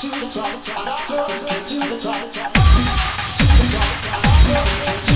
to the top, I got to get to the top, to the top, I got to get to the top.